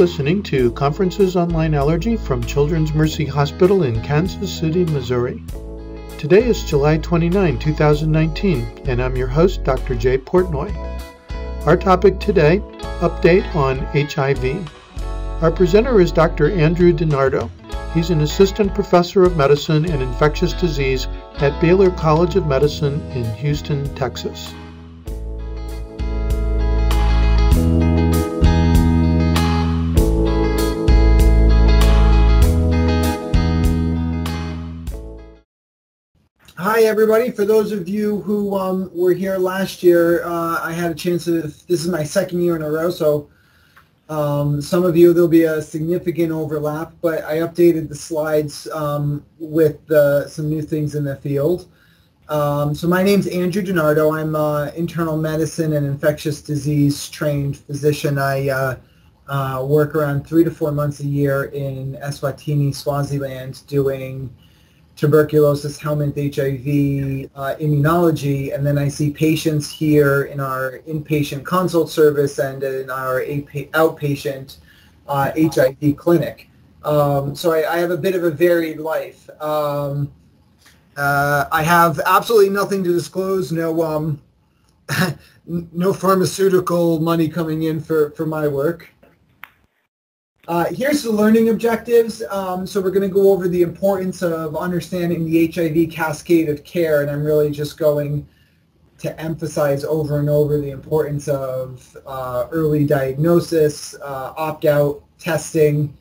Listening to Conferences Online Allergy from Children's Mercy Hospital in Kansas City, Missouri. Today is July 29, 2019, and I'm your host, Dr. Jay Portnoy. Our topic today update on HIV. Our presenter is Dr. Andrew DiNardo. He's an assistant professor of medicine and infectious disease at Baylor College of Medicine in Houston, Texas. Hi, everybody. For those of you who um, were here last year, uh, I had a chance to, this is my second year in a row, so um, some of you, there'll be a significant overlap, but I updated the slides um, with the, some new things in the field. Um, so my name's Andrew DiNardo. I'm an internal medicine and infectious disease trained physician. I uh, uh, work around three to four months a year in Eswatini, Swaziland, doing tuberculosis, helminth, HIV, uh, immunology, and then I see patients here in our inpatient consult service and in our outpatient uh, HIV clinic. Um, so I, I, have a bit of a varied life. Um, uh, I have absolutely nothing to disclose. No, um, no pharmaceutical money coming in for, for my work. Uh, here's the learning objectives. Um, so we're going to go over the importance of understanding the HIV cascade of care, and I'm really just going to emphasize over and over the importance of uh, early diagnosis, uh, opt-out testing,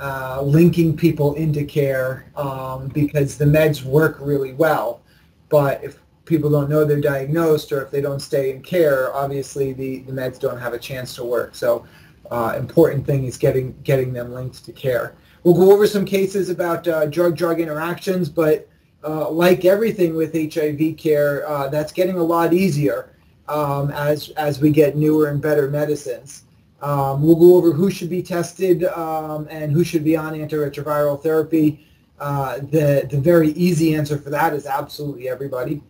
uh, linking people into care, um, because the meds work really well. But if people don't know they're diagnosed or if they don't stay in care, obviously the, the meds don't have a chance to work. So uh, important thing is getting getting them linked to care. We'll go over some cases about uh, drug-drug interactions, but uh, like everything with HIV care, uh, that's getting a lot easier um, as as we get newer and better medicines. Um, we'll go over who should be tested um, and who should be on antiretroviral therapy. Uh, the the very easy answer for that is absolutely everybody.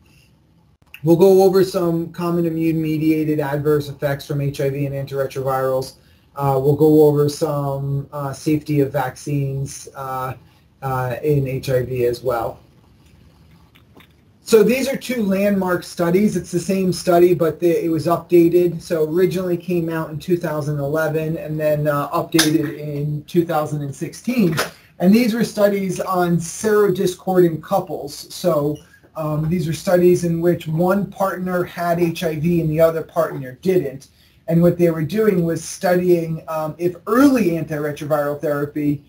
We'll go over some common immune-mediated adverse effects from HIV and antiretrovirals. Uh, we'll go over some uh, safety of vaccines uh, uh in HIV as well. So these are two landmark studies. It's the same study, but the, it was updated. So originally came out in 2011 and then uh, updated in 2016. And these were studies on serodiscordant couples. So um, these are studies in which one partner had HIV and the other partner didn't. And what they were doing was studying um, if early antiretroviral therapy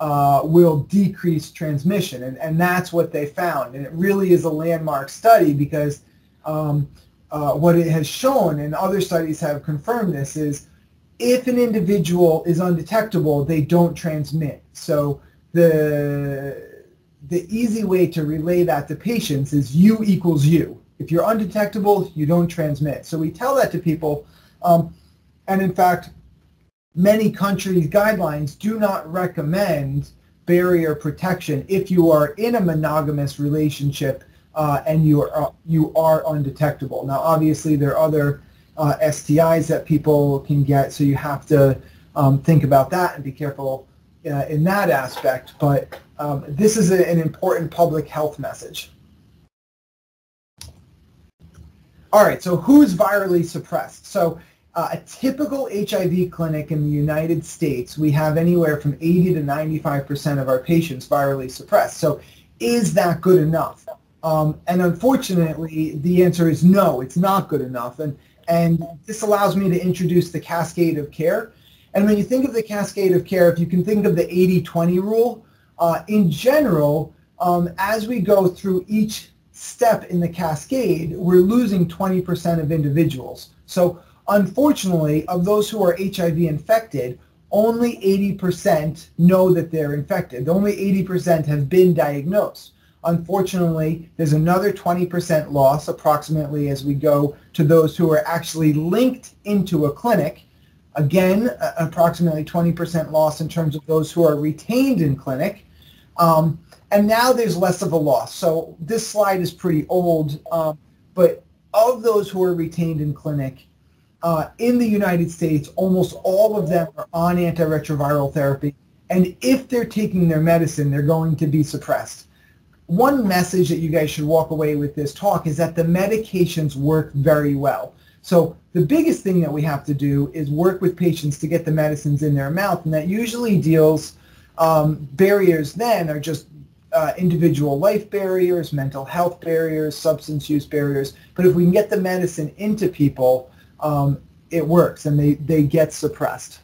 uh, will decrease transmission. And, and that's what they found. And it really is a landmark study because um, uh, what it has shown, and other studies have confirmed this, is if an individual is undetectable, they don't transmit. So the the easy way to relay that to patients is U equals U. If you're undetectable, you don't transmit. So we tell that to people um, and in fact, many countries' guidelines do not recommend barrier protection if you are in a monogamous relationship uh, and you are uh, you are undetectable. Now, obviously, there are other uh, STIs that people can get, so you have to um, think about that and be careful uh, in that aspect. But um, this is a, an important public health message. All right, so who's virally suppressed? So uh, a typical HIV clinic in the United States, we have anywhere from 80 to 95% of our patients virally suppressed. So is that good enough? Um, and unfortunately, the answer is no, it's not good enough. And, and this allows me to introduce the cascade of care. And when you think of the cascade of care, if you can think of the 80-20 rule, uh, in general, um, as we go through each step in the cascade, we're losing 20% of individuals. So unfortunately, of those who are HIV infected, only 80% know that they're infected. Only 80% have been diagnosed. Unfortunately, there's another 20% loss approximately as we go to those who are actually linked into a clinic. Again, approximately 20% loss in terms of those who are retained in clinic. Um, and now there's less of a loss. So this slide is pretty old, um, but of those who are retained in clinic, uh, in the United States, almost all of them are on antiretroviral therapy. And if they're taking their medicine, they're going to be suppressed. One message that you guys should walk away with this talk is that the medications work very well. So the biggest thing that we have to do is work with patients to get the medicines in their mouth, and that usually deals um, barriers then are just uh, individual life barriers, mental health barriers, substance use barriers. But if we can get the medicine into people, um, it works and they, they get suppressed.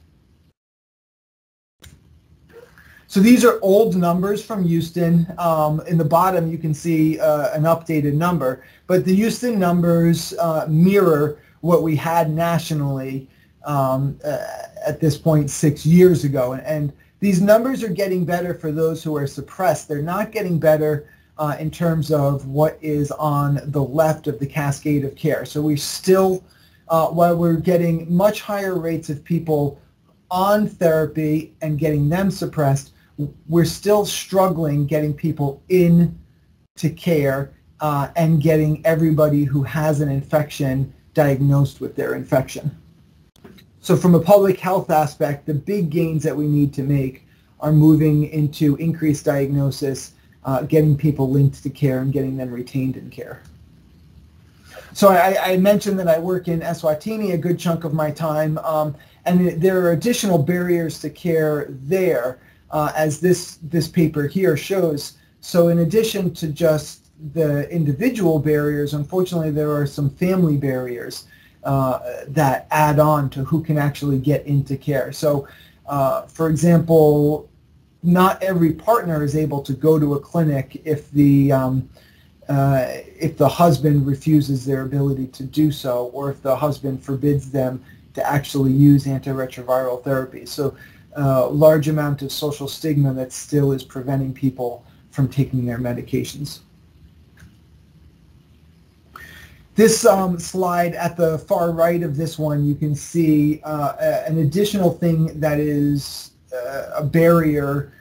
So these are old numbers from Houston. Um, in the bottom, you can see uh, an updated number, but the Houston numbers uh, mirror what we had nationally um, uh, at this point six years ago. And, and, these numbers are getting better for those who are suppressed. They're not getting better uh, in terms of what is on the left of the cascade of care. So we still, uh, while we're getting much higher rates of people on therapy and getting them suppressed, we're still struggling getting people in to care uh, and getting everybody who has an infection diagnosed with their infection. So from a public health aspect, the big gains that we need to make are moving into increased diagnosis, uh, getting people linked to care and getting them retained in care. So I, I, mentioned that I work in Eswatini a good chunk of my time, um, and there are additional barriers to care there uh, as this, this paper here shows. So in addition to just the individual barriers, unfortunately there are some family barriers uh, that add on to who can actually get into care. So uh, for example, not every partner is able to go to a clinic if the um, uh, if the husband refuses their ability to do so, or if the husband forbids them to actually use antiretroviral therapy. So uh, large amount of social stigma that still is preventing people from taking their medications. This um, slide at the far right of this one, you can see uh, an additional thing that is uh, a barrier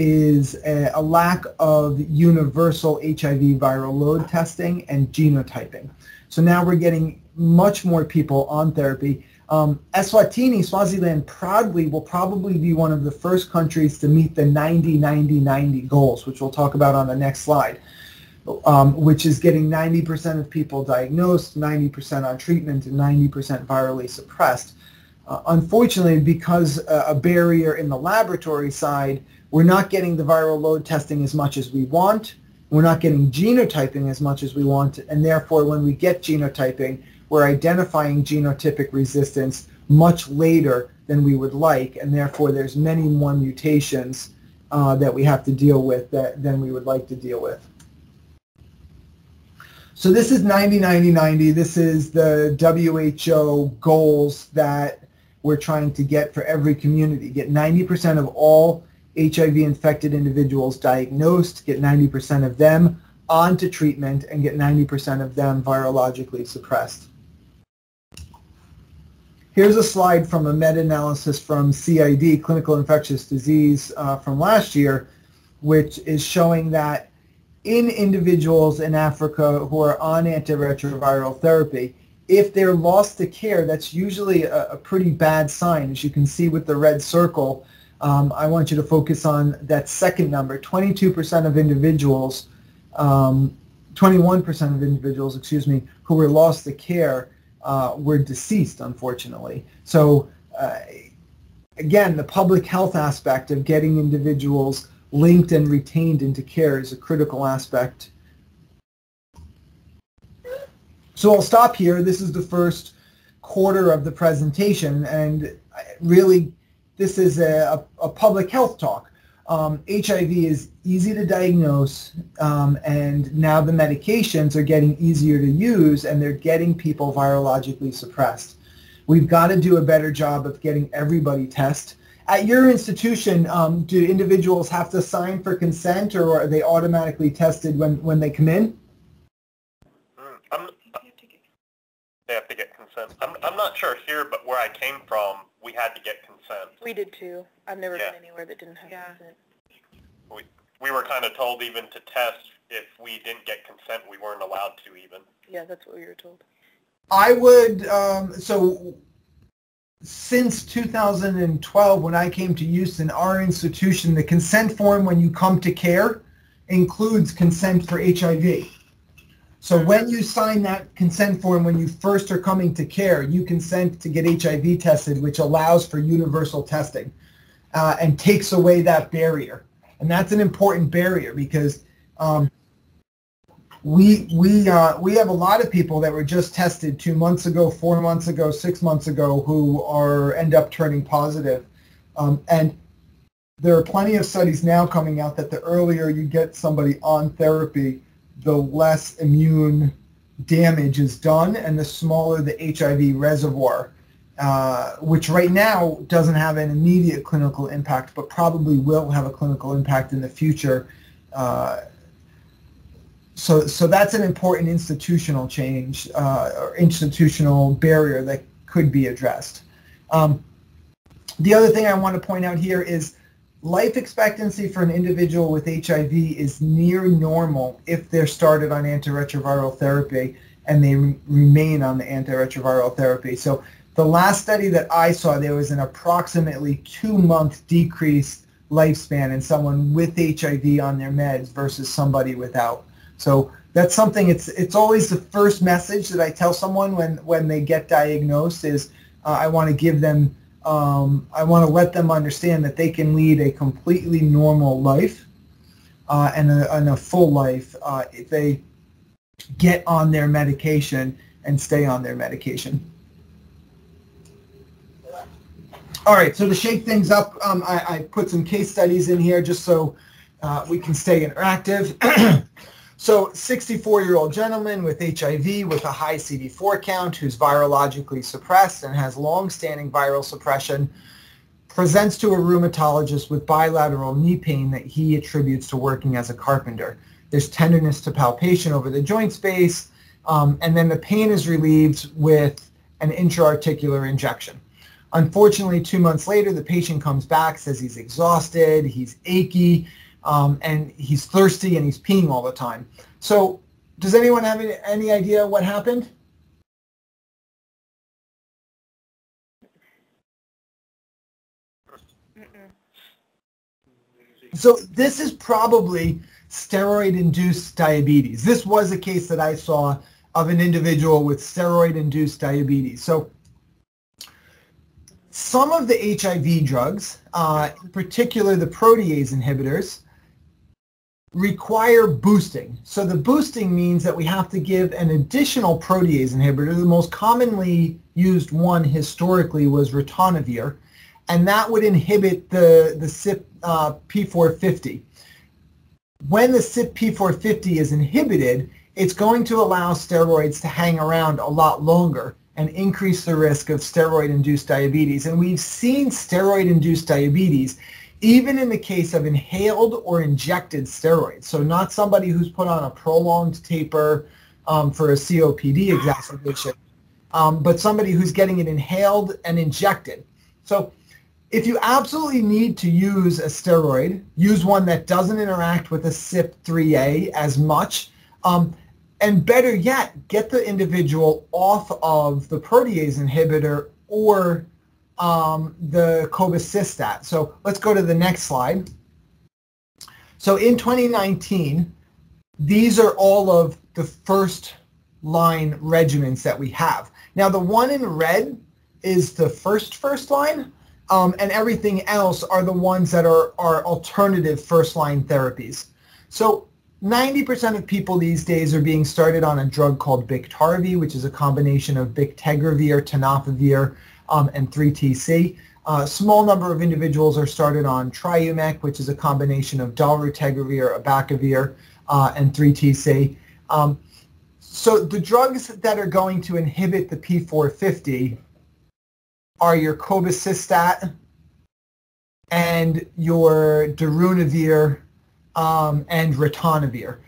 is a, a, lack of universal HIV viral load testing and genotyping. So now we're getting much more people on therapy. Um, Eswatini, Swaziland, proudly will probably be one of the first countries to meet the 90-90-90 goals, which we'll talk about on the next slide, um, which is getting 90% of people diagnosed, 90% on treatment, and 90% virally suppressed. Uh, unfortunately, because uh, a barrier in the laboratory side, we're not getting the viral load testing as much as we want. We're not getting genotyping as much as we want, and therefore when we get genotyping, we're identifying genotypic resistance much later than we would like, and therefore there's many more mutations uh, that we have to deal with that, than we would like to deal with. So this is 90-90-90. This is the WHO goals that we're trying to get for every community. Get 90% of all HIV-infected individuals diagnosed, get 90% of them onto treatment, and get 90% of them virologically suppressed. Here's a slide from a meta-analysis from CID, Clinical Infectious Disease, uh, from last year, which is showing that in individuals in Africa who are on antiretroviral therapy, if they're lost to care, that's usually a, a pretty bad sign. As you can see with the red circle, um, I want you to focus on that second number. 22% of individuals, um, 21% of individuals, excuse me, who were lost to care uh, were deceased, unfortunately. So uh, again, the public health aspect of getting individuals linked and retained into care is a critical aspect. So I'll stop here. This is the first quarter of the presentation, and really this is a, a, a public health talk. Um, HIV is easy to diagnose, um, and now the medications are getting easier to use, and they're getting people virologically suppressed. We've got to do a better job of getting everybody tested. At your institution, um, do individuals have to sign for consent, or are they automatically tested when, when they come in? Hmm, they have to get consent. I'm, I'm not sure here, but where I came from, we had to get consent. We did too. I've never Yeah. been anywhere that didn't have Yeah. consent. We, we were kind of told even to test, if we didn't get consent, we weren't allowed to even. Yeah, that's what we were told. I would, um, so since 2012, when I came to Houston, our institution, the consent form when you come to care includes consent for HIV. So when you sign that consent form when you first are coming to care, you consent to get HIV tested, which allows for universal testing uh, and takes away that barrier. And that's an important barrier because um, we we uh, we have a lot of people that were just tested two months ago, four months ago, six months ago, who are end up turning positive. Um, and there are plenty of studies now coming out that the earlier you get somebody on therapy, the less immune damage is done and the smaller the HIV reservoir, uh, which right now doesn't have an immediate clinical impact, but probably will have a clinical impact in the future. Uh, so, so that's an important institutional change uh, or institutional barrier that could be addressed. Um, the other thing I want to point out here is life expectancy for an individual with HIV is near normal if they're started on antiretroviral therapy and they re- remain on the antiretroviral therapy. So the last study that I saw, there was an approximately two-month decrease lifespan in someone with HIV on their meds versus somebody without. So that's something. It's it's always the first message that I tell someone when when they get diagnosed is uh, I want to give them um, I want to let them understand that they can lead a completely normal life uh, and, a, and, a, full life uh, if they get on their medication and stay on their medication. All right, so to shake things up, um, I, I, put some case studies in here just so uh, we can stay interactive. So 64-year-old gentleman with HIV with a high CD4 count who's virologically suppressed and has long-standing viral suppression presents to a rheumatologist with bilateral knee pain that he attributes to working as a carpenter. There's tenderness to palpation over the joint space, um, and then the pain is relieved with an intra-articular injection. Unfortunately, two months later, the patient comes back, says he's exhausted, he's achy, um, and he's thirsty and he's peeing all the time. So does anyone have any, any idea what happened? So this is probably steroid-induced diabetes. This was a case that I saw of an individual with steroid-induced diabetes. So some of the HIV drugs, uh, in particular the protease inhibitors, require boosting. So the boosting means that we have to give an additional protease inhibitor. The most commonly used one historically was ritonavir, and that would inhibit the, the CYP uh, P450. When the CYP P450 is inhibited, it's going to allow steroids to hang around a lot longer and increase the risk of steroid-induced diabetes. And we've seen steroid-induced diabetes even in the case of inhaled or injected steroids. So not somebody who's put on a prolonged taper um, for a COPD exacerbation, um, but somebody who's getting it inhaled and injected. So if you absolutely need to use a steroid, use one that doesn't interact with a CYP3A as much. Um, and better yet, get the individual off of the protease inhibitor or um, the cobicistat. So let's go to the next slide. So in 2019, these are all of the first line regimens that we have. Now the one in red is the first first line, um, and everything else are the ones that are, are alternative first line therapies. So 90% of people these days are being started on a drug called Biktarvy, which is a combination of bictegravir, tenofovir, um, and 3TC. A small number of individuals are started on Triumec, which is a combination of dolutegravir, abacavir, uh, and 3TC. Um, so the drugs that are going to inhibit the P450 are your cobicistat and your darunavir um, and ritonavir.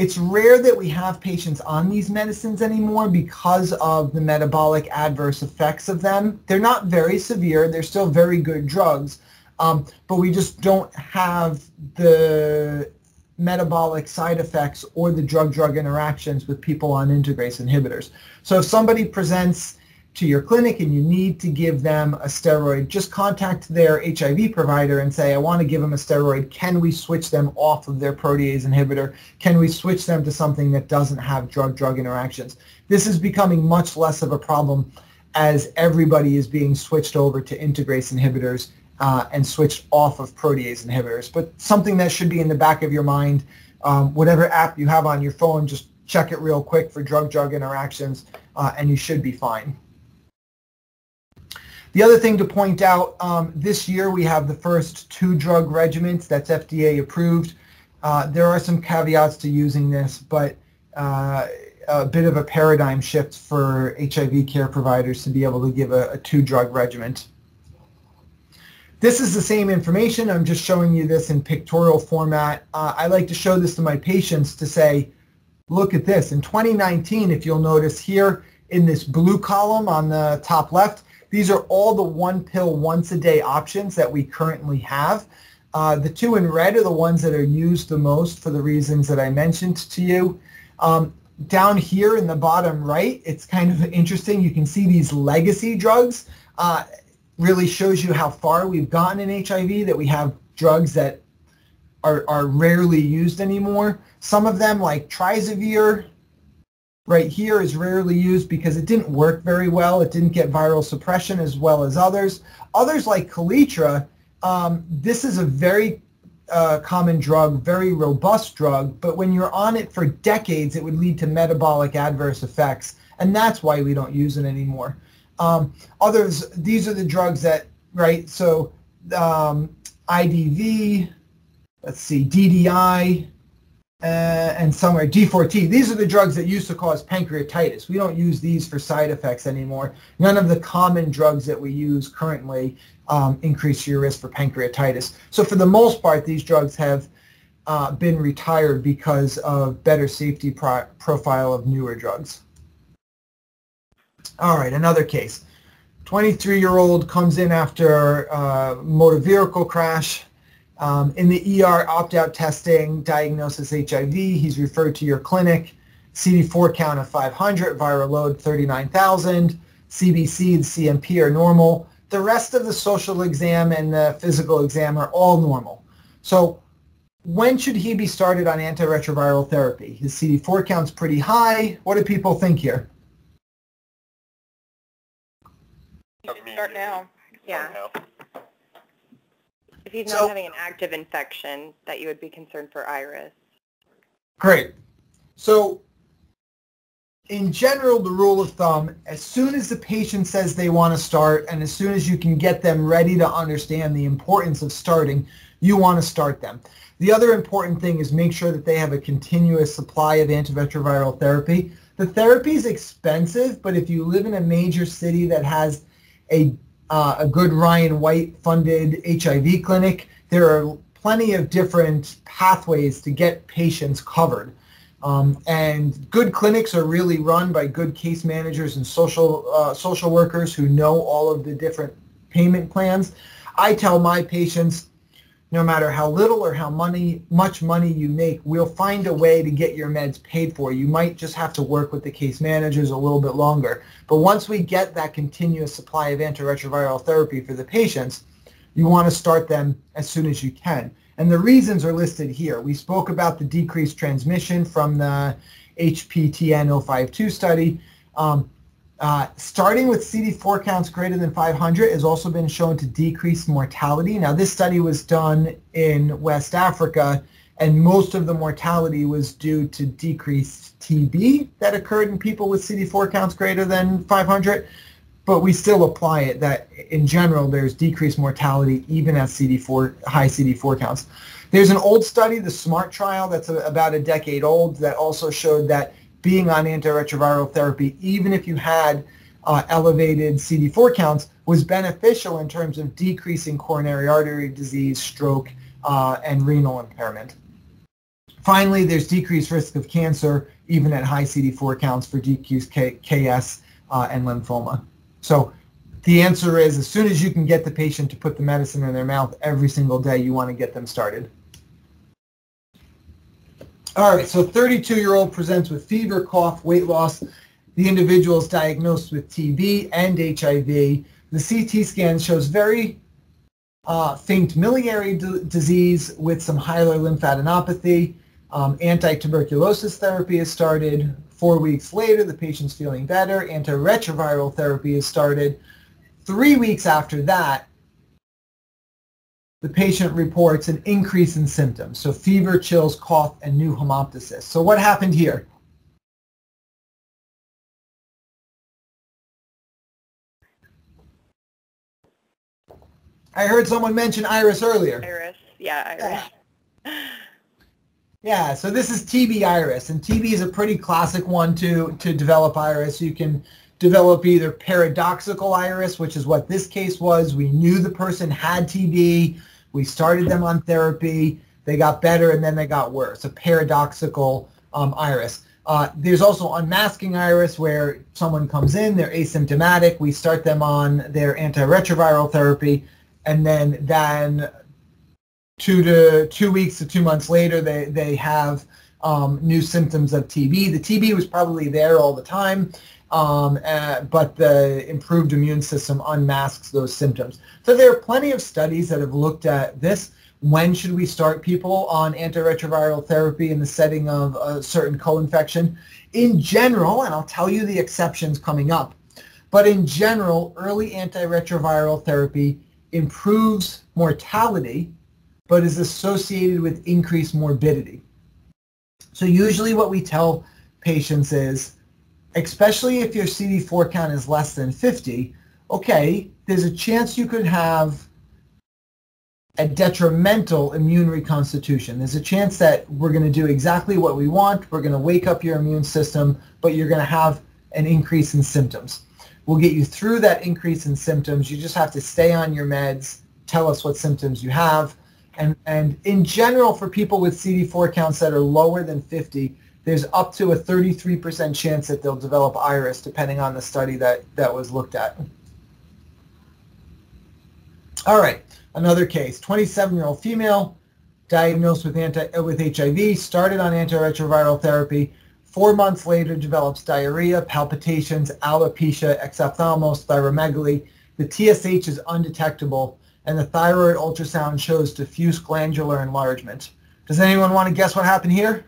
It's rare that we have patients on these medicines anymore because of the metabolic adverse effects of them. They're not very severe. They're still very good drugs, um, but we just don't have the metabolic side effects or the drug-drug interactions with people on integrase inhibitors. So if somebody presents to your clinic and you need to give them a steroid, just contact their HIV provider and say, I want to give them a steroid. Can we switch them off of their protease inhibitor? Can we switch them to something that doesn't have drug-drug interactions? This is becoming much less of a problem as everybody is being switched over to integrase inhibitors uh, and switched off of protease inhibitors. But something that should be in the back of your mind, um, whatever app you have on your phone, just check it real quick for drug-drug interactions uh, and you should be fine. The other thing to point out, um, this year we have the first two drug regimens that's FDA approved. Uh, there are some caveats to using this, but uh, a bit of a paradigm shift for HIV care providers to be able to give a, a two drug regimen. This is the same information. I'm just showing you this in pictorial format. Uh, I like to show this to my patients to say, look at this. In 2019, if you'll notice here in this blue column on the top left, these are all the one pill once a day options that we currently have. Uh, the two in red are the ones that are used the most for the reasons that I mentioned to you. Um, down here in the bottom right, it's kind of interesting. You can see these legacy drugs. Uh, really shows you how far we've gotten in HIV, that we have drugs that are, are rarely used anymore. Some of them, like Trizivir, right here is rarely used because it didn't work very well. It didn't get viral suppression as well as others. Others like Kaletra, um, this is a very uh, common drug, very robust drug, but when you're on it for decades, it would lead to metabolic adverse effects, and that's why we don't use it anymore. Um, others, these are the drugs that, right, so um, IDV, let's see, DDI, uh, and somewhere D4T. These are the drugs that used to cause pancreatitis. We don't use these for side effects anymore. None of the common drugs that we use currently um, increase your risk for pancreatitis. So for the most part, these drugs have uh, been retired because of better safety pro profile of newer drugs. All right, another case. 23-year-old comes in after uh, motor vehicle crash, um, in the ER opt-out testing, diagnosis HIV, he's referred to your clinic. CD4 count of 500, viral load 39,000, CBC and CMP are normal. The rest of the social exam and the physical exam are all normal. So when should he be started on antiretroviral therapy? His CD4 count's pretty high. What do people think here? You should start now. Yeah. Now. If he's So- not having an active infection, that you would be concerned for iris. Great. So in general, the rule of thumb, as soon as the patient says they want to start and as soon as you can get them ready to understand the importance of starting, you want to start them. The other important thing is make sure that they have a continuous supply of antiretroviral therapy. The therapy is expensive, but if you live in a major city that has a uh, a good Ryan White funded HIV clinic. There are plenty of different pathways to get patients covered. Um, and good clinics are really run by good case managers and social uh, social workers who know all of the different payment plans. I tell my patients, no matter how little or how money much money you make, we'll find a way to get your meds paid for. You might just have to work with the case managers a little bit longer. But once we get that continuous supply of antiretroviral therapy for the patients, you want to start them as soon as you can. And the reasons are listed here. We spoke about the decreased transmission from the HPTN 052 study. Um, uh, starting with CD4 counts greater than 500 has also been shown to decrease mortality. Now, this study was done in West Africa, and most of the mortality was due to decreased TB that occurred in people with CD4 counts greater than 500 but we still apply it that in general there's decreased mortality even at CD4 high CD4 counts. There's an old study, the SMART trial, that's a, about a decade old, that also showed that being on antiretroviral therapy, even if you had uh, elevated CD4 counts, was beneficial in terms of decreasing coronary artery disease, stroke, uh, and renal impairment. Finally, there's decreased risk of cancer even at high CD4 counts for decreased KS uh, and lymphoma. So the answer is as soon as you can get the patient to put the medicine in their mouth every single day, you want to get them started. All right, so 32-year-old presents with fever, cough, weight loss. The individual is diagnosed with TB and HIV. The CT scan shows very uh, faint miliary disease with some hilar lymphadenopathy. Um, anti-tuberculosis therapy is started. Four weeks later, the patient's feeling better. Antiretroviral therapy is started. Three weeks after that, the patient reports an increase in symptoms. So fever, chills, cough, and new hemoptysis. So what happened here? I heard someone mention iris earlier. Iris. Yeah, iris. Yeah, so this is TB iris, and TB is a pretty classic one to, to develop iris. You can develop either paradoxical iris, which is what this case was. We knew the person had TB. We started them on therapy. They got better, and then they got worse. A paradoxical um, iris. Uh, there's also unmasking iris where someone comes in, they're asymptomatic. We start them on their antiretroviral therapy, and then then two to two weeks to two months later, they they have um, new symptoms of TB. The TB was probably there all the time, um, uh, but the improved immune system unmasks those symptoms. So there are plenty of studies that have looked at this. When should we start people on antiretroviral therapy in the setting of a certain co-infection? In general, and I'll tell you the exceptions coming up, but in general, early antiretroviral therapy improves mortality but is associated with increased morbidity. So usually what we tell patients is, especially if your CD4 count is less than 50, okay, there's a chance you could have a detrimental immune reconstitution. There's a chance that we're going to do exactly what we want. We're going to wake up your immune system, but you're going to have an increase in symptoms. We'll get you through that increase in symptoms. You just have to stay on your meds, tell us what symptoms you have, and, and in general, for people with CD4 counts that are lower than 50, there's up to a 33% chance that they'll develop iris, depending on the study that, that was looked at. All right, another case. 27-year-old female diagnosed with, anti, uh, with HIV, started on antiretroviral therapy. Four months later, develops diarrhea, palpitations, alopecia, exophthalmos, thyromegaly. The TSH is undetectable and the thyroid ultrasound shows diffuse glandular enlargement. Does anyone want to guess what happened here?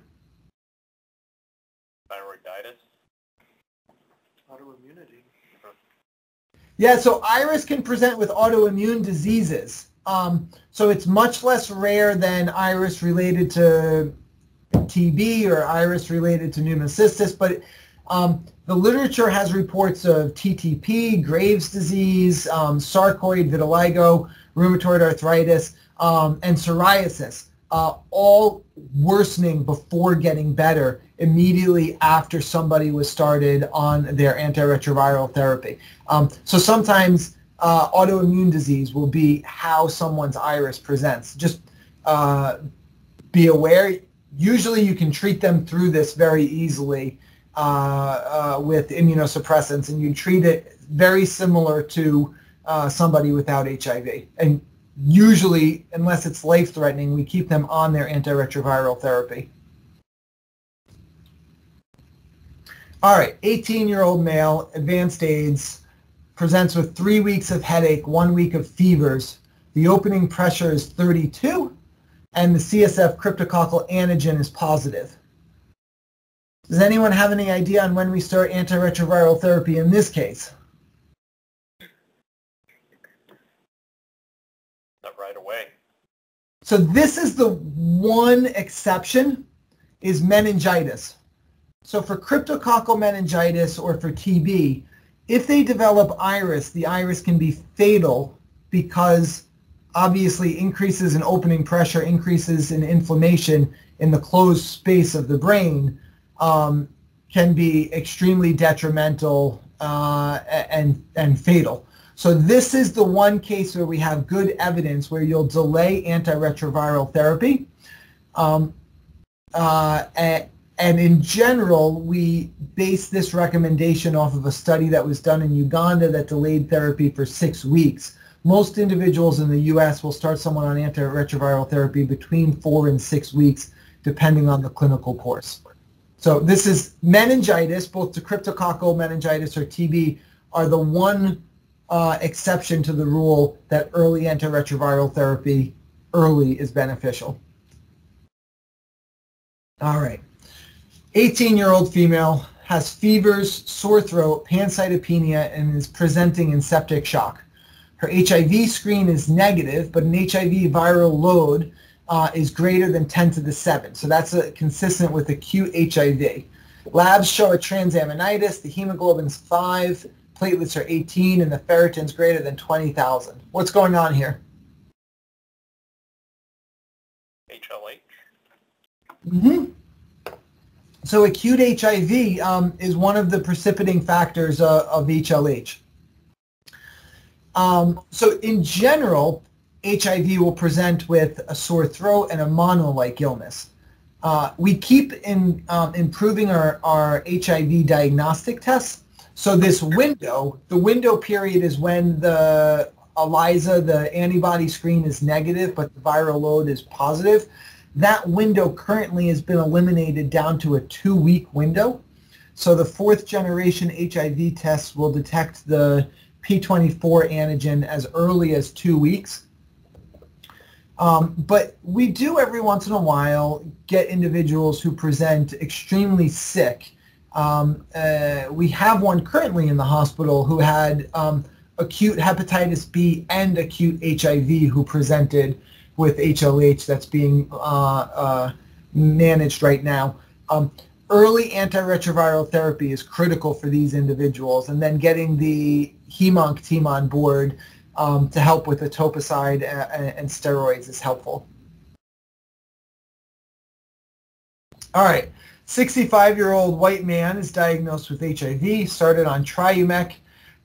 Yeah, so iris can present with autoimmune diseases. Um, so it's much less rare than iris related to TB or iris related to pneumocystis, but um, the literature has reports of TTP, Graves' disease, um, sarcoid vitiligo, rheumatoid arthritis, um, and psoriasis, uh, all worsening before getting better immediately after somebody was started on their antiretroviral therapy. Um, so sometimes uh, autoimmune disease will be how someone's iris presents. Just uh, be aware. Usually you can treat them through this very easily uh, uh, with immunosuppressants, and you treat it very similar to uh, somebody without HIV. And usually, unless it's life-threatening, we keep them on their antiretroviral therapy. All right, 18-year-old male, advanced AIDS, presents with three weeks of headache, one week of fevers. The opening pressure is 32, and the CSF cryptococcal antigen is positive. Does anyone have any idea on when we start antiretroviral therapy in this case? So this is the one exception is meningitis. So for cryptococcal meningitis or for TB, if they develop iris, the iris can be fatal because obviously increases in opening pressure, increases in inflammation in the closed space of the brain um, can be extremely detrimental uh, and, and fatal. So this is the one case where we have good evidence where you'll delay antiretroviral therapy. Um, uh, and, and in general, we base this recommendation off of a study that was done in Uganda that delayed therapy for six weeks. Most individuals in the U.S. will start someone on antiretroviral therapy between four and six weeks depending on the clinical course. So this is meningitis, both the cryptococcal meningitis or TB are the one uh, exception to the rule that early antiretroviral therapy early is beneficial. All right. 18-year-old female has fevers, sore throat, pancytopenia, and is presenting in septic shock. Her HIV screen is negative, but an HIV viral load uh, is greater than 10 to the 7. So that's a, consistent with acute HIV. Labs show a transaminitis, the hemoglobin's 5, platelets are 18, and the ferritin's greater than 20,000. What's going on here? HLH. Mm-hmm. So acute HIV um, is one of the precipitating factors uh, of HLH. Um, so in general, HIV will present with a sore throat and a mono-like illness. Uh, we keep in, um, improving our, our HIV diagnostic tests. So this window, the window period is when the ELISA, the antibody screen is negative, but the viral load is positive. That window currently has been eliminated down to a two-week window. So the fourth generation HIV tests will detect the P24 antigen as early as two weeks. Um, but we do every once in a while get individuals who present extremely sick. Um, uh, we have one currently in the hospital who had um, acute hepatitis B and acute HIV who presented with HLH that's being uh, uh, managed right now. Um, early antiretroviral therapy is critical for these individuals, and then getting the HemOnc team on board um, to help with etoposide and, and steroids is helpful. All right, 65-year-old white man is diagnosed with HIV, started on Triumec.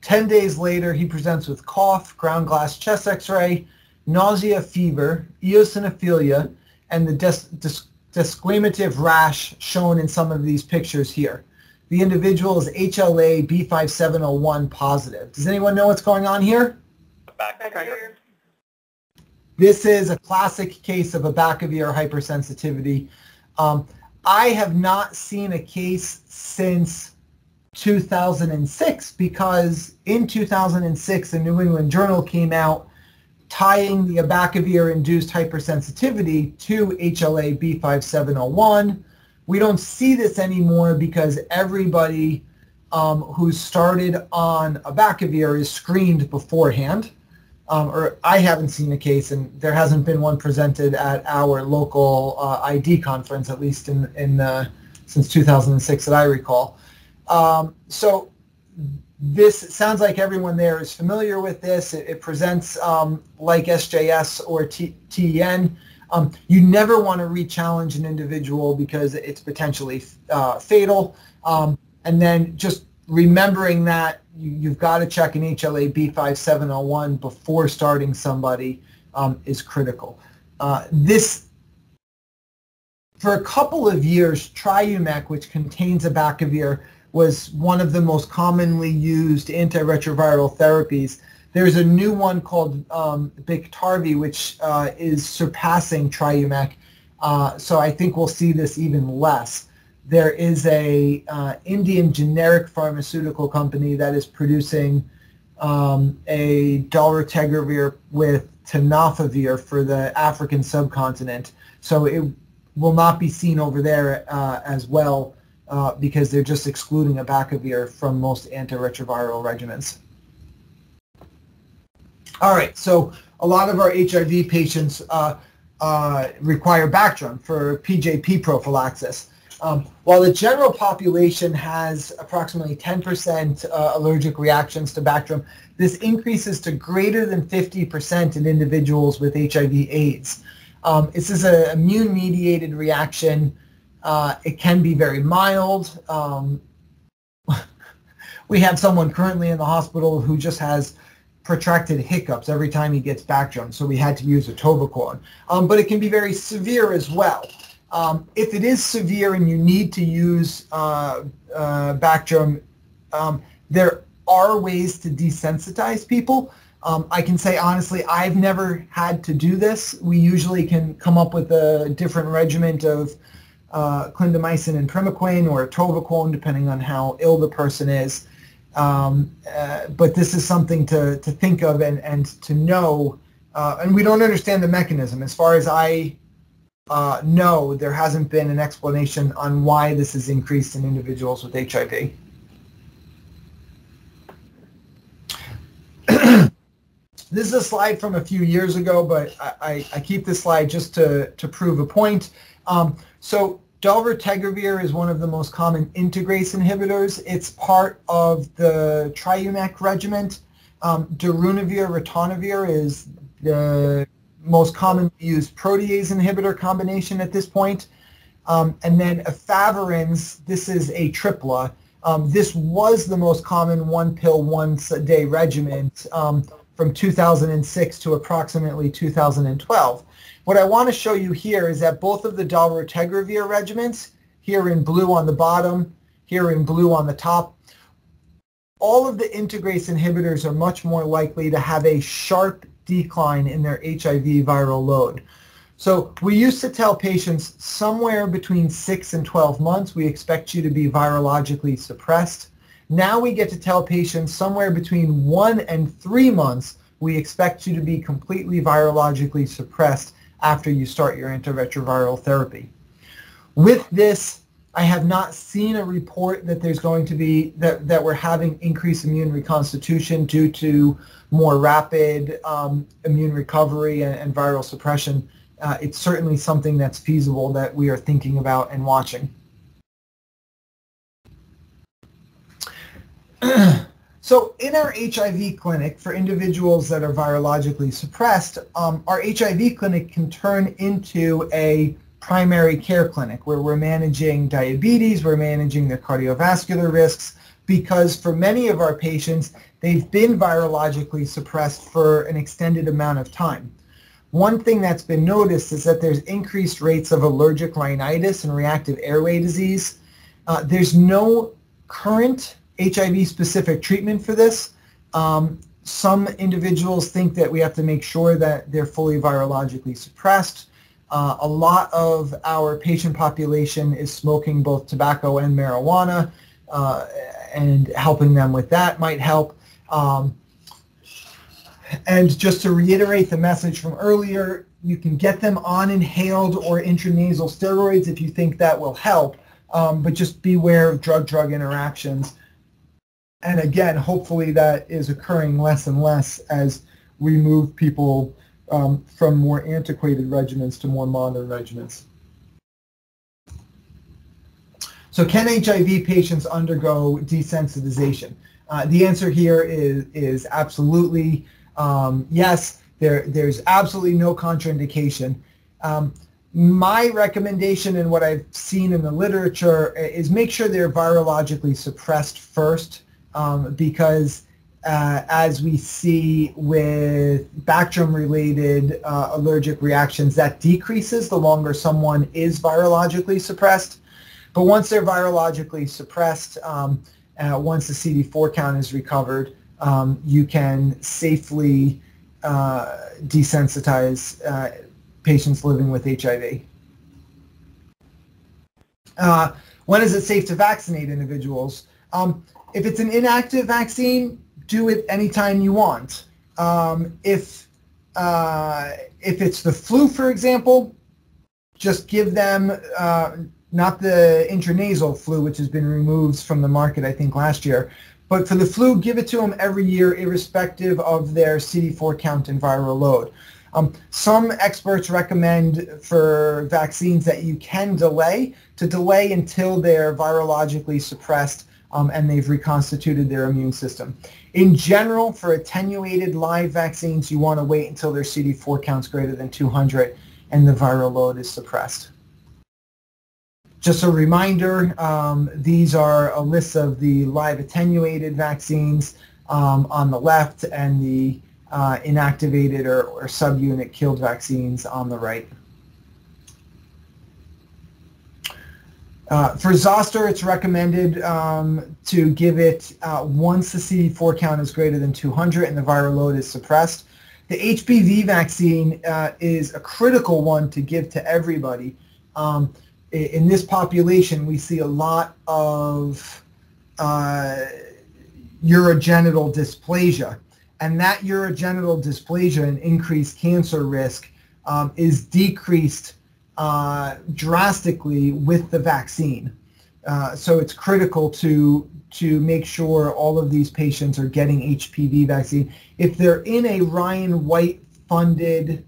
10 days later, he presents with cough, ground glass chest x-ray, nausea, fever, eosinophilia, and the des- des- desquamative rash shown in some of these pictures here. The individual is HLA B5701 positive. Does anyone know what's going on here? Back, back This is a classic case of abacavir hypersensitivity. Um, I have not seen a case since 2006 because in 2006 the New England Journal came out tying the abacavir-induced hypersensitivity to HLA B5701. We don't see this anymore because everybody um, who started on abacavir is screened beforehand. Um, or I haven't seen a case, and there hasn't been one presented at our local uh, ID conference, at least in, in uh, since 2006 that I recall. Um, so this sounds like everyone there is familiar with this. It, it presents um, like SJS or T- TEN. Um, you never want to re-challenge an individual because it's potentially uh, fatal. Um, and then just remembering that you, have got to check an HLA B5701 before starting somebody um, is critical. Uh, this, for a couple of years, Triumec, which contains abacavir, was one of the most commonly used antiretroviral therapies. There's a new one called um, Biktarvy, which uh, is surpassing Triumec. Uh, so I think we'll see this even less. There is a uh, Indian generic pharmaceutical company that is producing um, a dolutegravir with tenofovir for the African subcontinent. So it will not be seen over there uh, as well uh, because they're just excluding abacavir from most antiretroviral regimens. All right, so a lot of our HIV patients uh, uh, require Bactrim for PJP prophylaxis. Um, while the general population has approximately 10% uh, allergic reactions to Bactrim, this increases to greater than 50% in individuals with HIV AIDS. Um, this is an immune-mediated reaction uh, it can be very mild. Um, we have someone currently in the hospital who just has protracted hiccups every time he gets Bactrim, so we had to use atovaquone. Um, but it can be very severe as well. Um, if it is severe and you need to use uh, uh, Bactrim, um, there are ways to desensitize people. Um, I can say honestly, I've never had to do this. We usually can come up with a different regimen of uh, clindamycin and primaquine or atovaquone, depending on how ill the person is. Um, uh, but this is something to, to think of and, and to know. Uh, and we don't understand the mechanism. As far as I uh, know, there hasn't been an explanation on why this is increased in individuals with HIV. this is a slide from a few years ago, but I, I, I keep this slide just to, to prove a point. Um, so Dolutegravir is one of the most common integrase inhibitors. It's part of the Triumeq regimen. Um, Darunavir, ritonavir is the most commonly used protease inhibitor combination at this point. Um, and then efavirenz, this is Atripla. Um, this was the most common one pill once a day regimen um, from 2006 to approximately 2012. What I want to show you here is that both of the dolutegravir regimens, here in blue on the bottom, here in blue on the top, all of the integrase inhibitors are much more likely to have a sharp decline in their HIV viral load. So we used to tell patients somewhere between 6 and 12 months we expect you to be virologically suppressed. Now we get to tell patients somewhere between 1 and 3 months we expect you to be completely virologically suppressed after you start your antiretroviral therapy. With this, I have not seen a report that there's going to be that, that we're having increased immune reconstitution due to more rapid um, immune recovery and, and viral suppression. Uh, it's certainly something that's feasible that we are thinking about and watching. So in our HIV clinic for individuals that are virologically suppressed, um, our HIV clinic can turn into a primary care clinic where we're managing diabetes, we're managing their cardiovascular risks, because for many of our patients, they've been virologically suppressed for an extended amount of time. One thing that's been noticed is that there's increased rates of allergic rhinitis and reactive airway disease. Uh, there's no current HIV-specific treatment for this. Um, some individuals think that we have to make sure that they're fully virologically suppressed. Uh, a lot of our patient population is smoking both tobacco and marijuana, uh, and helping them with that might help. Um, and just to reiterate the message from earlier, you can get them on inhaled or intranasal steroids if you think that will help, um, but just beware of drug-drug interactions and again, hopefully that is occurring less and less as we move people um, from more antiquated regimens to more modern regimens. So can HIV patients undergo desensitization? Uh, the answer here is, is absolutely um, yes. There, there's absolutely no contraindication. Um, my recommendation and what I've seen in the literature is make sure they're virologically suppressed first um, because uh, as we see with Bactrim-related uh, allergic reactions, that decreases the longer someone is virologically suppressed. But once they're virologically suppressed, um, uh, once the CD4 count is recovered, um, you can safely uh, desensitize uh, patients living with HIV. Uh, when is it safe to vaccinate individuals? Um, if it's an inactive vaccine, do it anytime you want. Um, if uh, if it's the flu, for example, just give them uh, not the intranasal flu, which has been removed from the market, I think, last year. But for the flu, give it to them every year, irrespective of their CD4 count and viral load. Um, some experts recommend for vaccines that you can delay, to delay until they're virologically suppressed um, and they've reconstituted their immune system. In general, for attenuated live vaccines, you want to wait until their CD4 count's greater than 200 and the viral load is suppressed. Just a reminder, um, these are a list of the live attenuated vaccines um, on the left and the uh, inactivated or, or subunit killed vaccines on the right. Uh, for zoster, it's recommended um, to give it uh, once the CD4 count is greater than 200 and the viral load is suppressed. The HPV vaccine uh, is a critical one to give to everybody. Um, in this population, we see a lot of uh, urogenital dysplasia. And that urogenital dysplasia and increased cancer risk um, is decreased uh, drastically with the vaccine. Uh, so it's critical to to make sure all of these patients are getting HPV vaccine. If they're in a Ryan White funded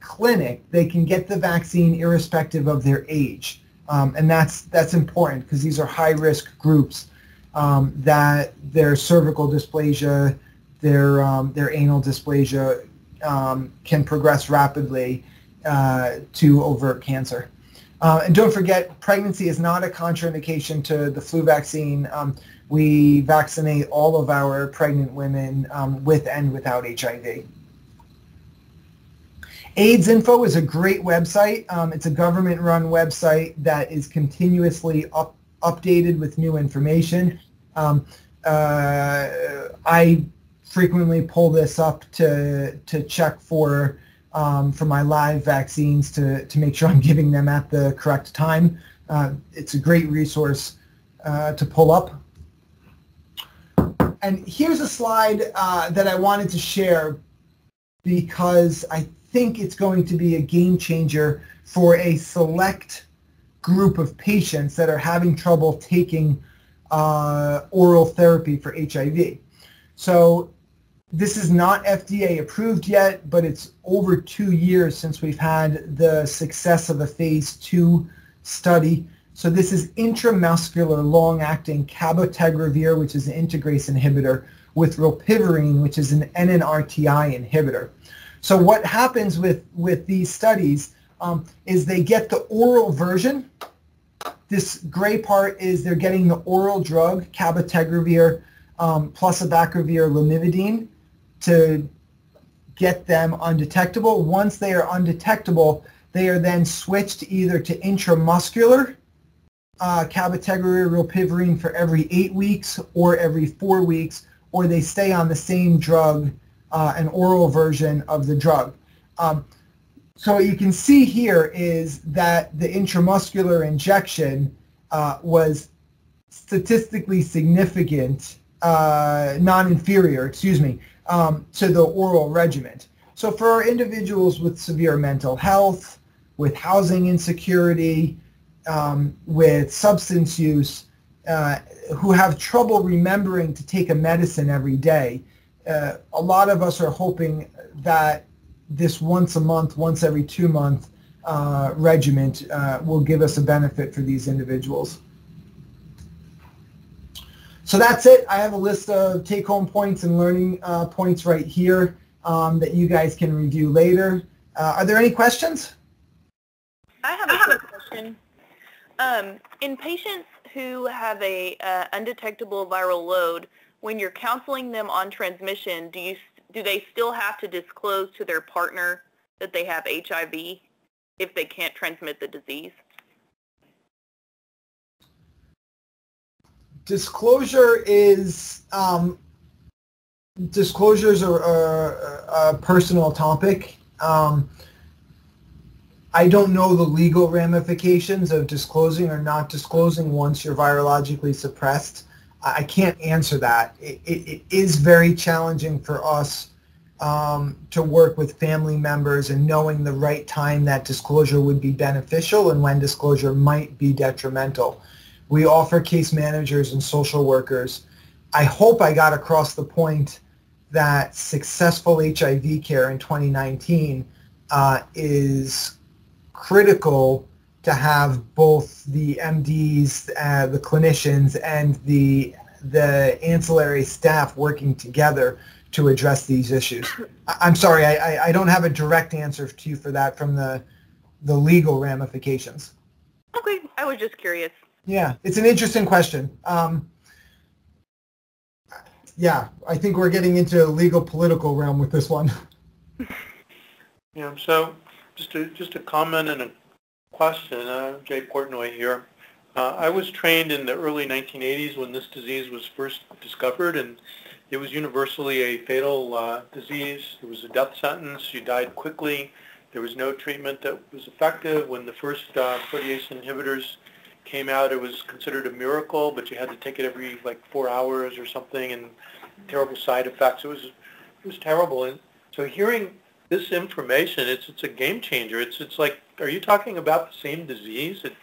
clinic, they can get the vaccine irrespective of their age. Um, and that's that's important because these are high risk groups um, that their cervical dysplasia, their um, their anal dysplasia um, can progress rapidly uh, to overt cancer. Uh, and don't forget, pregnancy is not a contraindication to the flu vaccine. Um, we vaccinate all of our pregnant women um, with and without HIV. AIDSinfo is a great website. Um, it's a government-run website that is continuously up, updated with new information. Um, uh, I frequently pull this up to to check for um, for my live vaccines to to make sure I'm giving them at the correct time. Uh, it's a great resource uh, to pull up. And here's a slide uh, that I wanted to share because I think it's going to be a game changer for a select group of patients that are having trouble taking uh, oral therapy for HIV. So this is not FDA approved yet, but it's over two years since we've had the success of a phase two study. So this is intramuscular long-acting cabotegravir, which is an integrase inhibitor, with rilpivirine, which is an NNRTI inhibitor. So what happens with, with these studies um, is they get the oral version. This gray part is they're getting the oral drug, cabotegravir, um, plus abacavir lamivudine, to get them undetectable. Once they are undetectable, they are then switched either to intramuscular uh, cabotegravir rilpivirine for every eight weeks or every four weeks, or they stay on the same drug uh, an oral version of the drug. Um, so what you can see here is that the intramuscular injection uh, was statistically significant, uh, non-inferior, excuse me, um, to the oral regimen. So for individuals with severe mental health, with housing insecurity, um, with substance use, uh, who have trouble remembering to take a medicine every day, uh, a lot of us are hoping that this once a month, once every two month uh, regiment uh, will give us a benefit for these individuals. So that's it. I have a list of take-home points and learning uh, points right here um, that you guys can review later. Uh, are there any questions? I have a question. Um, in patients who have a uh, undetectable viral load, when you're counseling them on transmission, do you do they still have to disclose to their partner that they have HIV if they can't transmit the disease? Disclosure is um, disclosures are, are, a personal topic. Um, I don't know the legal ramifications of disclosing or not disclosing once you're virologically suppressed. I can't answer that. It, it, it is very challenging for us um, to work with family members and knowing the right time that disclosure would be beneficial and when disclosure might be detrimental. We offer case managers and social workers. I hope I got across the point that successful HIV care in 2019 uh, is critical to have both the MDs, uh, the clinicians, and the the ancillary staff working together to address these issues. I'm sorry, I, I don't have a direct answer to you for that from the the legal ramifications. Okay, I was just curious. Yeah, it's an interesting question. Um, yeah, I think we're getting into a legal political realm with this one. Yeah, so just a, just a comment and a question, uh, Jay Portnoy here. Uh, I was trained in the early 1980s when this disease was first discovered, and it was universally a fatal uh, disease. It was a death sentence. You died quickly. There was no treatment that was effective. When the first uh, protease inhibitors came out, it was considered a miracle, but you had to take it every like four hours or something, and terrible side effects. It was it was terrible. And so hearing this information, it's it's a game changer. It's it's like, are you talking about the same disease? It,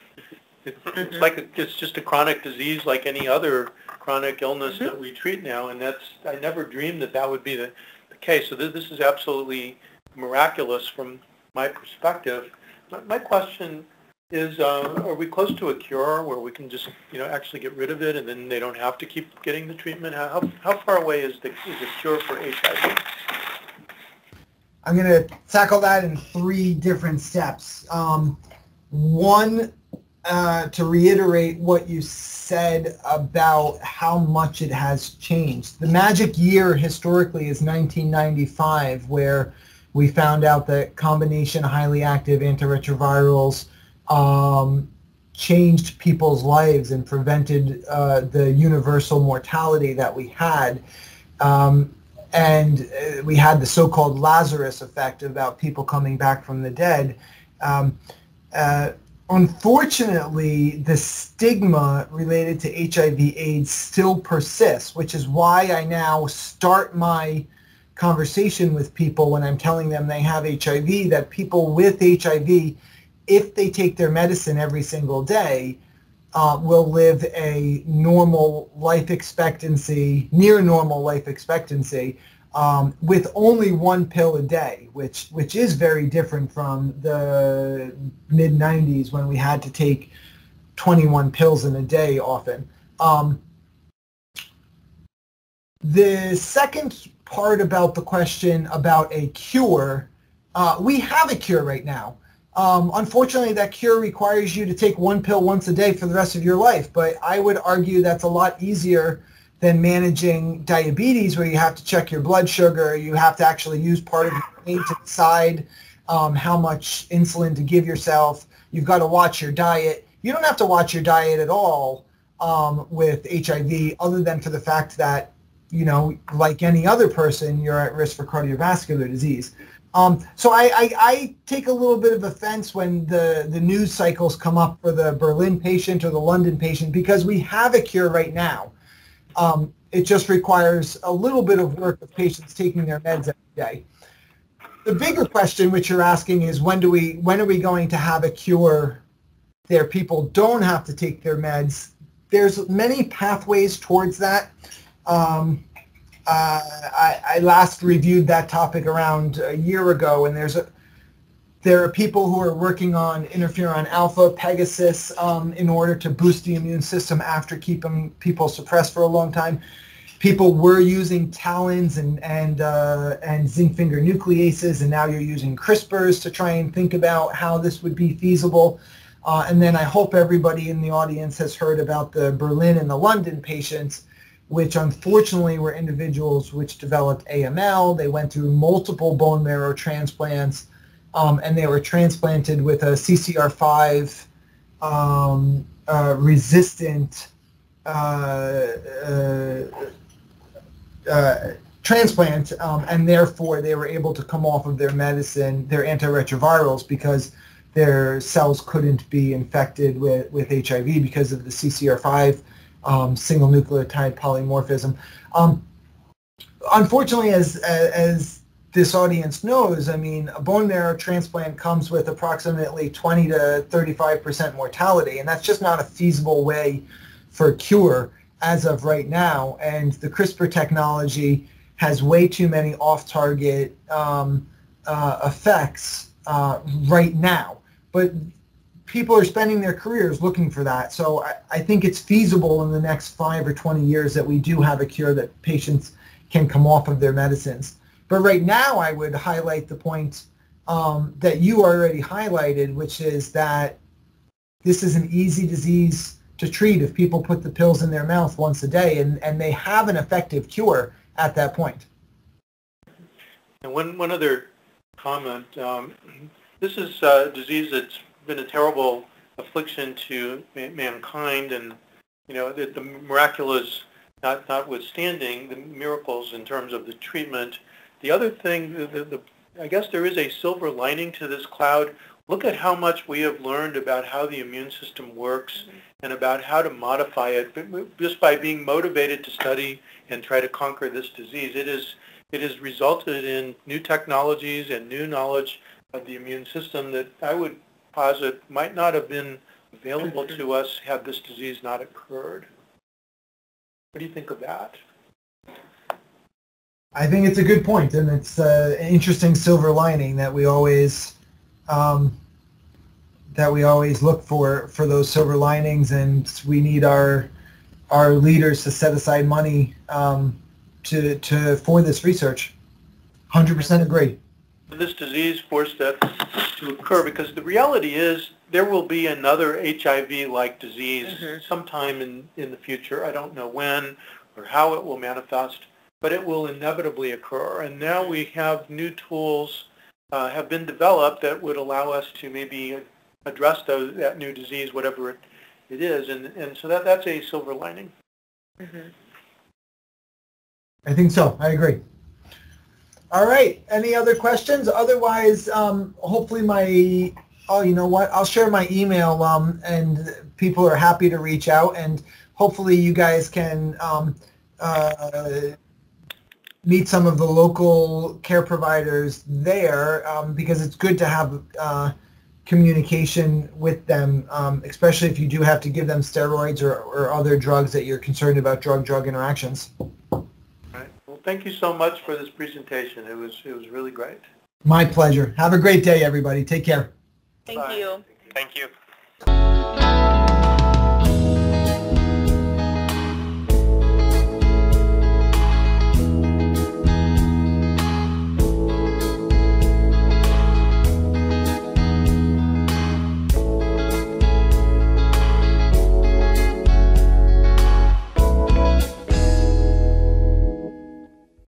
it, it's mm-hmm. like a, it's just a chronic disease like any other chronic illness mm-hmm. that we treat now, and that's I never dreamed that that would be the, the case. So this, this is absolutely miraculous from my perspective. My, my question is, uh, are we close to a cure where we can just, you know, actually get rid of it and then they don't have to keep getting the treatment? How, how far away is the, is the cure for HIV? I'm going to tackle that in three different steps. Um, one, uh, to reiterate what you said about how much it has changed. The magic year historically is 1995, where we found out that combination highly active antiretrovirals um, changed people's lives and prevented uh, the universal mortality that we had. Um, and uh, we had the so-called Lazarus effect about people coming back from the dead. Um, uh, unfortunately, the stigma related to HIV AIDS still persists, which is why I now start my conversation with people when I'm telling them they have HIV, that people with HIV, if they take their medicine every single day, uh, will live a normal life expectancy, near normal life expectancy, um, with only one pill a day, which which is very different from the mid 90s when we had to take 21 pills in a day often. Um, the second part about the question about a cure, uh, we have a cure right now. Um, unfortunately, that cure requires you to take one pill once a day for the rest of your life, but I would argue that's a lot easier than managing diabetes where you have to check your blood sugar, you have to actually use part of your brain to decide um, how much insulin to give yourself. You've got to watch your diet. You don't have to watch your diet at all um, with HIV other than for the fact that, you know, like any other person, you're at risk for cardiovascular disease. Um, so I, I, I, take a little bit of offense when the, the news cycles come up for the Berlin patient or the London patient because we have a cure right now. Um, it just requires a little bit of work of patients taking their meds every day. The bigger question which you're asking is when do we when are we going to have a cure there people don't have to take their meds? There's many pathways towards that. Um, uh, I, I, last reviewed that topic around a year ago, and there's a, there are people who are working on interferon alpha, Pegasys, um, in order to boost the immune system after keeping people suppressed for a long time. People were using TALENs and and uh, and zinc finger nucleases, and now you're using CRISPRs to try and think about how this would be feasible. Uh, and then I hope everybody in the audience has heard about the Berlin and the London patients, which unfortunately were individuals which developed AML. They went through multiple bone marrow transplants um, and they were transplanted with a CCR5 um, uh, resistant uh, uh, uh, transplant, um, and therefore they were able to come off of their medicine, their antiretrovirals, because their cells couldn't be infected with, with HIV because of the CCR5 um, single nucleotide polymorphism. Um, unfortunately, as as this audience knows, I mean, a bone marrow transplant comes with approximately 20 to 35% mortality, and that's just not a feasible way for cure as of right now. And the CRISPR technology has way too many off-target um, uh, effects uh, right now. But people are spending their careers looking for that. So I, I think it's feasible in the next five or 20 years that we do have a cure that patients can come off of their medicines. But right now, I would highlight the point um, that you already highlighted, which is that this is an easy disease to treat if people put the pills in their mouth once a day, and, and they have an effective cure at that point. And one, one other comment. Um, this is a disease that's been a terrible affliction to mankind, and you know the, the miraculous, not notwithstanding the miracles in terms of the treatment. The other thing, the, the, the I guess there is a silver lining to this cloud. Look at how much we have learned about how the immune system works and about how to modify it just by being motivated to study and try to conquer this disease. It is it has resulted in new technologies and new knowledge of the immune system that I would posit might not have been available to us had this disease not occurred. What do you think of that? I think it's a good point, and it's uh, an interesting silver lining that we always um, that we always look for for those silver linings, and we need our our leaders to set aside money um, to to for this research. Hundred percent agree. This disease forced that to occur because the reality is there will be another HIV-like disease mm-hmm. sometime in, in the future. I don't know when or how it will manifest, but it will inevitably occur. And now we have new tools uh, have been developed that would allow us to maybe address those, that new disease, whatever it, it is. And, and so that, that's a silver lining. Mm-hmm. I think so. I agree. All right. Any other questions? Otherwise, um, hopefully my, oh, you know what? I'll share my email um, and people are happy to reach out and hopefully you guys can um, uh, meet some of the local care providers there um, because it's good to have uh, communication with them, um, especially if you do have to give them steroids or, or other drugs that you're concerned about drug-drug interactions thank you so much for this presentation. It was it was really great. My pleasure. Have a great day, everybody. Take care. Thank Bye. you. Thank you.